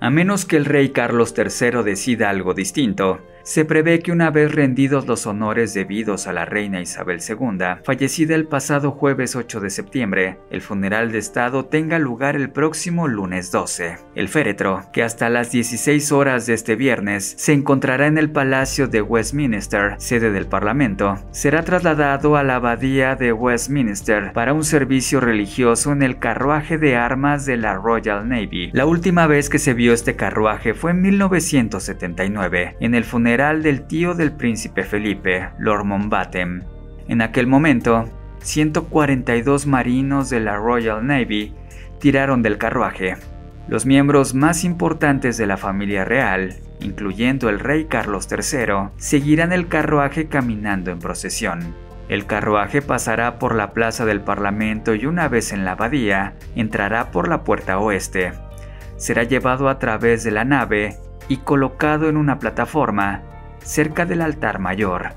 A menos que el rey Carlos III decida algo distinto, se prevé que una vez rendidos los honores debidos a la reina Isabel II, fallecida el pasado jueves 8 de septiembre, el funeral de Estado tenga lugar el próximo lunes 12. El féretro, que hasta las 16 horas de este viernes se encontrará en el Palacio de Westminster, sede del Parlamento, será trasladado a la Abadía de Westminster para un servicio religioso en el carruaje de armas de la Royal Navy. La última vez que se vio este carruaje fue en 1979, en el funeral del tío del príncipe Felipe, Lord Mountbatten. En aquel momento, 142 marinos de la Royal Navy tiraron del carruaje. Los miembros más importantes de la familia real, incluyendo el rey Carlos III, seguirán el carruaje caminando en procesión. El carruaje pasará por la plaza del Parlamento y una vez en la abadía, entrará por la puerta oeste. Será llevado a través de la nave y colocado en una plataforma cerca del altar mayor.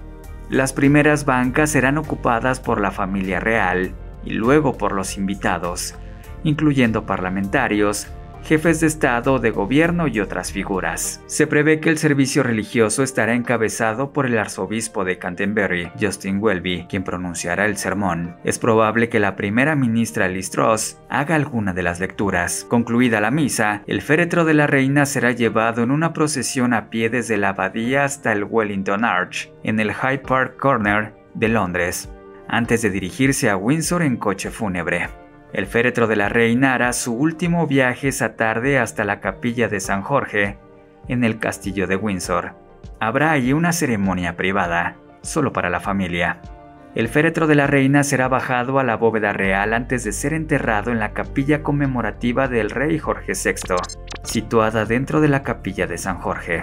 Las primeras bancas serán ocupadas por la familia real y luego por los invitados, incluyendo parlamentarios, jefes de Estado, de gobierno y otras figuras. Se prevé que el servicio religioso estará encabezado por el arzobispo de Canterbury, Justin Welby, quien pronunciará el sermón. Es probable que la primera ministra Liz Truss haga alguna de las lecturas. Concluida la misa, el féretro de la reina será llevado en una procesión a pie desde la abadía hasta el Wellington Arch, en el Hyde Park Corner de Londres, antes de dirigirse a Windsor en coche fúnebre. El féretro de la reina hará su último viaje esa tarde hasta la capilla de San Jorge, en el castillo de Windsor. Habrá allí una ceremonia privada, solo para la familia. El féretro de la reina será bajado a la bóveda real antes de ser enterrado en la capilla conmemorativa del rey Jorge VI, situada dentro de la capilla de San Jorge.